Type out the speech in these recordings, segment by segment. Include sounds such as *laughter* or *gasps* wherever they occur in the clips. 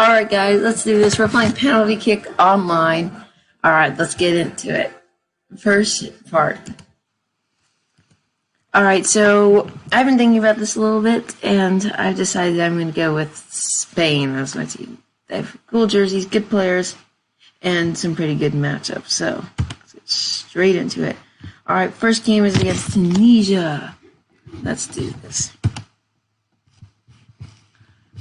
All right, guys, let's do this. We're playing penalty kick online. All right, let's get into it. First part. All right, so I've been thinking about this a little bit, and I've decided I'm going to go with Spain as my team. They have cool jerseys, good players, and some pretty good matchups. So let's get straight into it. All right, first game is against Tunisia. Let's do this.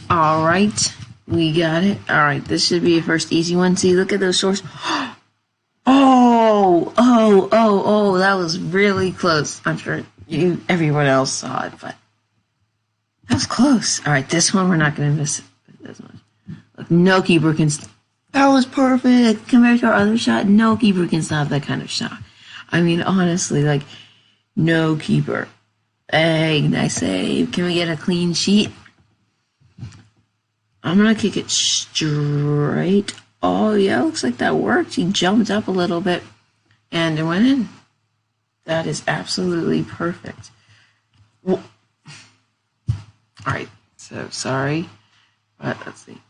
All right, we got it. All right, this should be a first easy one. See, look at those shorts. *gasps* Oh, oh, oh, oh, that was really close. I'm sure you, everyone else saw it, but that was close. All right, this one we're not going to miss. This one. Look, no keeper can. St- that was perfect compared to our other shot. No keeper can stop that kind of shot. I mean, honestly, like no keeper. Hey, nice save. Can we get a clean sheet? I'm gonna kick it straight. Oh yeah, looks like that worked. He jumped up a little bit and it went in. That is absolutely perfect. Well, all right, so sorry, but let's see.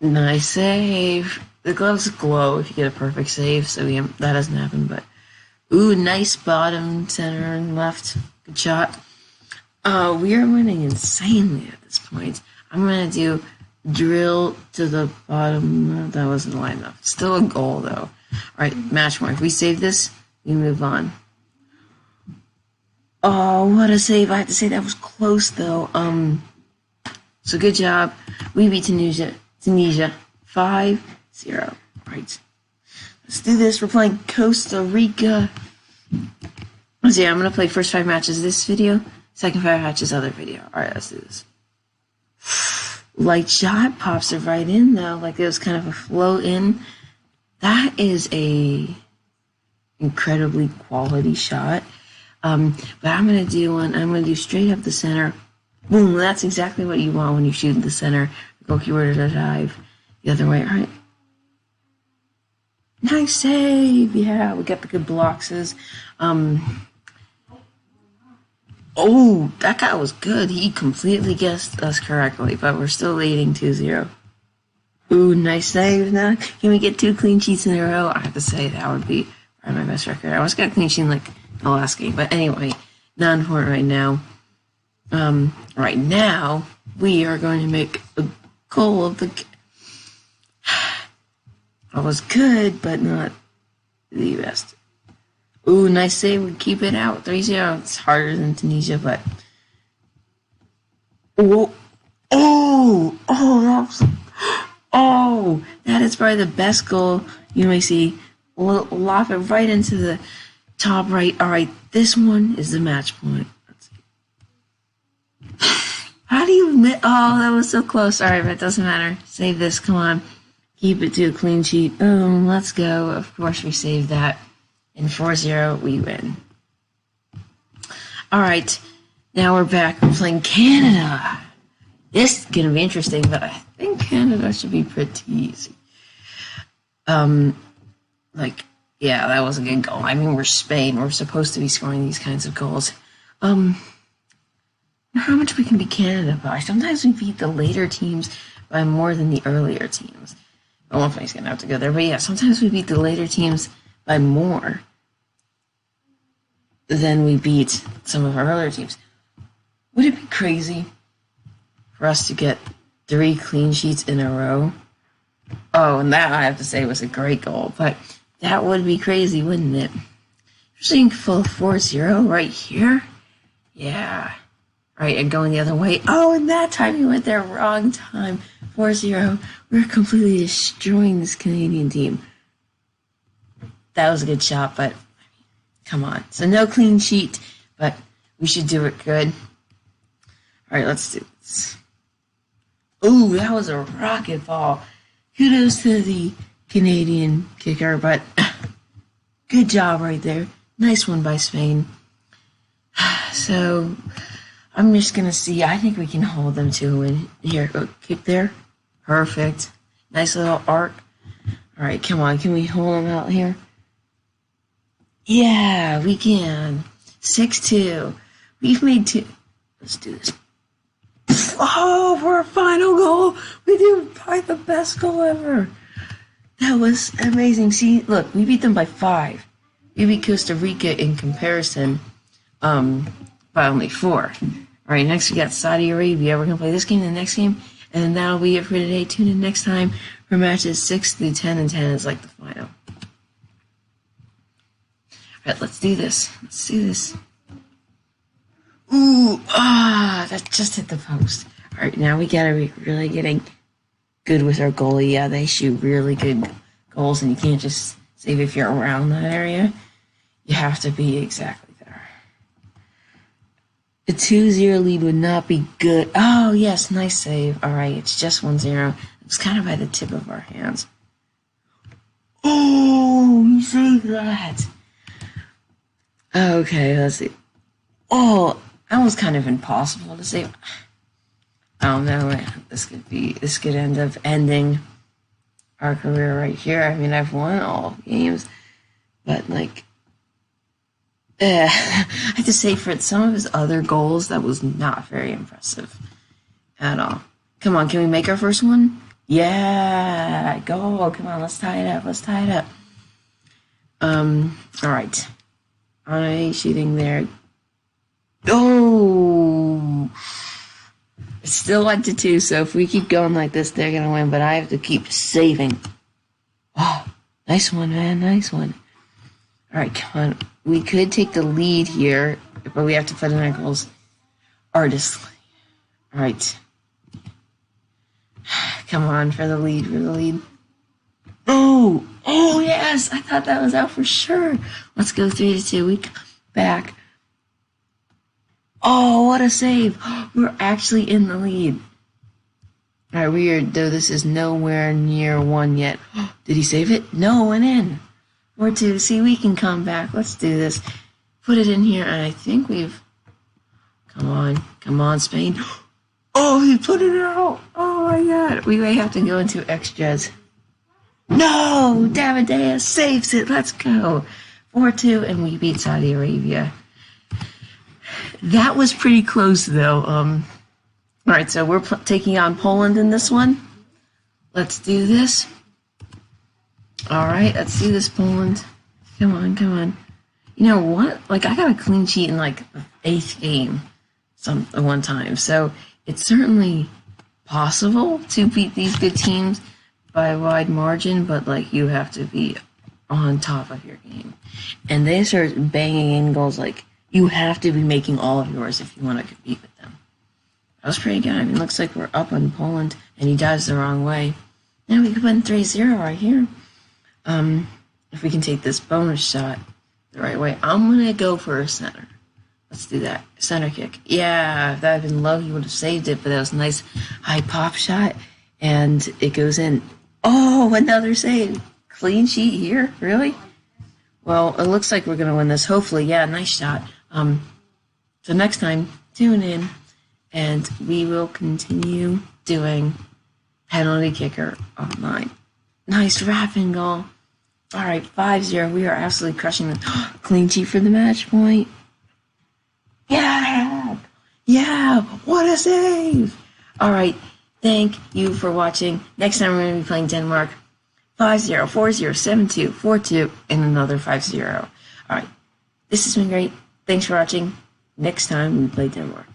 Nice save. The gloves glow if you get a perfect save, so yeah, that doesn't happen. But ooh, nice bottom, center, and left. Good shot. Uh, we are winning insanely at this point. I'm gonna do drill to the bottom. That wasn't line enough. Still a goal though. All right, match. If we save this, we move on. Oh, what a save! I have to say that was close though. Um, so good job. We beat Tunisia. Tunisia five zero. Right. Let's do this. We're playing Costa Rica. Let's see. I'm gonna play first five matches of this video. Second five matches other video. This. Light shot pops it right in though, like it was kind of a flow in. That is a incredibly quality shot. Um, but I'm gonna do one. I'm gonna do straight up the center. Boom! That's exactly what you want when you shoot in the center. The goalkeeper to dive the other way. All right. Nice save. Yeah, we got the good blocks. Um, Oh, that guy was good. He completely guessed us correctly, but we're still leading 2-0. Ooh, nice save now. Can we get two clean sheets in a row? I have to say that would be my best record. I almost got a clean sheet like the last game. But anyway, not important right now. Um, right now, we are going to make a goal of the I *sighs* was good, but not the best. Ooh, nice save. We keep it out. 3 0. It's harder than Tunisia, but. Whoa. Oh! Oh, that. Oh! That is probably the best goal you may see. Lob it right into the top right. Alright, this one is the match point. *sighs* How do you. Oh, that was so close. Alright, but it doesn't matter. Save this. Come on. Keep it to a clean sheet. Boom. Let's go. Of course, we saved that. And 4-0, we win. All right, now we're back. We're playing Canada. This is going to be interesting, but I think Canada should be pretty easy. Um, like, yeah, that was a good goal. I mean, we're Spain. We're supposed to be scoring these kinds of goals. Um, how much we can beat Canada by? Sometimes we beat the later teams by more than the earlier teams. I don't know if he's going to have to go there, but yeah, sometimes we beat the later teams by more than we beat some of our other teams. Would it be crazy for us to get three clean sheets in a row? Oh, and that I have to say was a great goal, but that would be crazy, wouldn't it? Seeing full 4 0 right here? Yeah. Right, and going the other way. Oh, and that time you went there wrong time. 4 0. We're completely destroying this Canadian team that was a good shot, but come on. So no clean sheet, but we should do it good. All right, let's do this. Ooh, that was a rocket ball. Kudos to the Canadian kicker, but *sighs* good job right there. Nice one by Spain. *sighs* So I'm just gonna see. I think we can hold them to a win. Here, go kick there. Perfect. Nice little arc. All right, come on. Can we hold them out here? Yeah, we can. 6 2. We've made two. Let's do this. Oh! for our final goal. We did probably the best goal ever. That was amazing. See, look, we beat them by five. We beat Costa Rica in comparison um, by only four. All right, next we got Saudi Arabia. We're going to play this game, the next game, and that'll be it for today. Tune in next time for matches 6 through 10, and 10 is like the final. All right, let's do this. Let's do this. Ooh, ah, that just hit the post. All right, now we gotta be really getting good with our goalie. Yeah, they shoot really good goals, and you can't just save if you're around that area. You have to be exactly there. A 2-0 lead would not be good. Oh, yes, nice save. All right, it's just 1-0. It was kind of by the tip of our hands. Oh, you saved that. Okay, let's see. Oh, that was kind of impossible to save. I don't know. This could be. This could end up ending our career right here. I mean, I've won all games, but like, eh, *laughs* I have to say, for some of his other goals, that was not very impressive at all. Come on, can we make our first one? Yeah, go. Come on, let's tie it up. Let's tie it up. Um. All right. I shooting there. Oh, it's still one to two. So if we keep going like this, they're gonna win. But I have to keep saving. Oh, nice one, man. Nice one. All right, come on. We could take the lead here, but we have to put in our goals artistly. All right. *sighs* Come on for the lead, for the lead. Oh, yes, I thought that was out for sure. Let's go three to two. We come back. Oh, what a save! *gasps* We're actually in the lead. All right, we are though this is nowhere near one yet. *gasps* Did he save it? No, went in. Four two. See, we can come back. Let's do this. Put it in here. I think we've. Come on, come on, Spain. *gasps* Oh, he put it out. Oh my God, we may have to go into extras. No, David de Gea saves it. Let's go. 4 2, and we beat Saudi Arabia. That was pretty close, though. Um, all right, so we're taking on Poland in this one. Let's do this. All right, let's do this, Poland. Come on, come on. You know what? Like, I got a clean sheet in like the eighth game, some one time. So it's certainly possible to beat these good teams by a wide margin, but like you have to be on top of your game. And they start banging in goals like you have to be making all of yours if you want to compete with them. That was pretty good. I mean, looks like we're up on Poland, and he dives the wrong way. Now we could win 3-0 right here. Um, if we can take this bonus shot the right way, I'm gonna go for a center. Let's do that. Center kick. Yeah, if that had been low, he would have saved it, but that was a nice high pop shot, and it goes in. Oh, another save. Clean sheet here? Really? Well, it looks like we're going to win this. Hopefully. Yeah, nice shot. Um, so next time, tune in and we will continue doing penalty kicker online. Nice wrapping goal. All right, 5 0. We are absolutely crushing them. *gasps* Clean sheet for the match point. Yeah! Yeah! What a save! All right. Thank you for watching. Next time we're going to be playing Denmark 5-0, 4-0, 7-2, 4-2, and another 5-0. All right. This has been great. Thanks for watching. Next time we play Denmark.